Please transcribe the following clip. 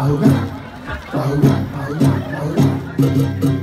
tạo tạo tạo tạo tạo